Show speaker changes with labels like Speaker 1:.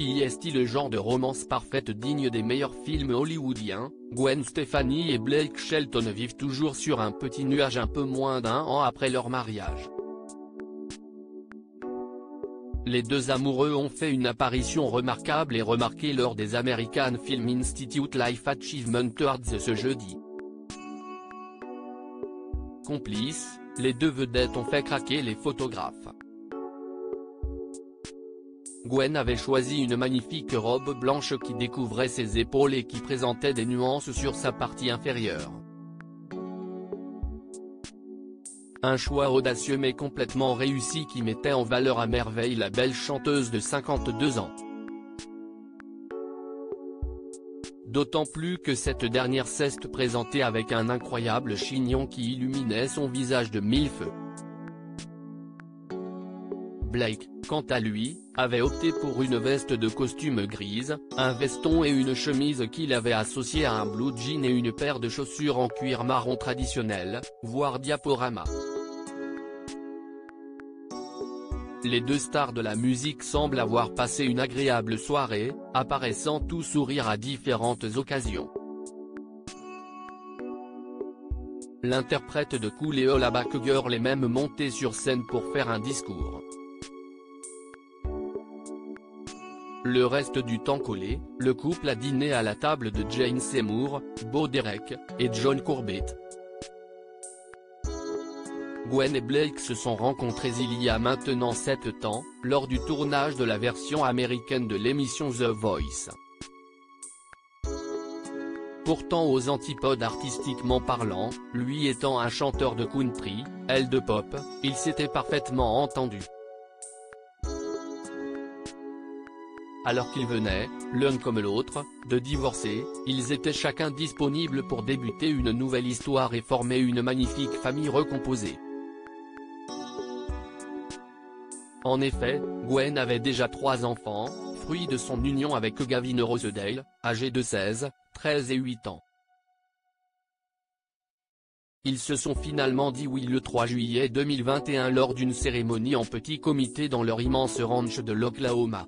Speaker 1: Celle-ci est le genre de romance parfaite digne des meilleurs films hollywoodiens, Gwen Stefani et Blake Shelton vivent toujours sur un petit nuage un peu moins d'un an après leur mariage. Les deux amoureux ont fait une apparition remarquable et remarquée lors des American Film Institute Life Achievement Awards ce jeudi. Complices, les deux vedettes ont fait craquer les photographes. Gwen avait choisi une magnifique robe blanche qui découvrait ses épaules et qui présentait des nuances sur sa partie inférieure. Un choix audacieux mais complètement réussi qui mettait en valeur à merveille la belle chanteuse de 52 ans. D'autant plus que cette dernière s'est présentée avec un incroyable chignon qui illuminait son visage de mille feux. Blake, quant à lui, avait opté pour une veste de costume grise, un veston et une chemise qu'il avait associé à un blue jean et une paire de chaussures en cuir marron traditionnel, voire diaporama. Les deux stars de la musique semblent avoir passé une agréable soirée, apparaissant tout sourire à différentes occasions. L'interprète de Cool et All Girl est même monté sur scène pour faire un discours. Le reste du temps collé, le couple a dîné à la table de Jane Seymour, Bo Derek, et John Corbett. Gwen et Blake se sont rencontrés il y a maintenant 7 ans, lors du tournage de la version américaine de l'émission The Voice. Pourtant aux antipodes artistiquement parlant, lui étant un chanteur de country, elle de pop, ils s'étaient parfaitement entendus. Alors qu'ils venaient, l'un comme l'autre, de divorcer, ils étaient chacun disponibles pour débuter une nouvelle histoire et former une magnifique famille recomposée. En effet, Gwen avait déjà trois enfants, fruit de son union avec Gavin Rosedale, âgé de 16, 13 et 8 ans. Ils se sont finalement dit oui le 3 juillet 2021 lors d'une cérémonie en petit comité dans leur immense ranch de l'Oklahoma.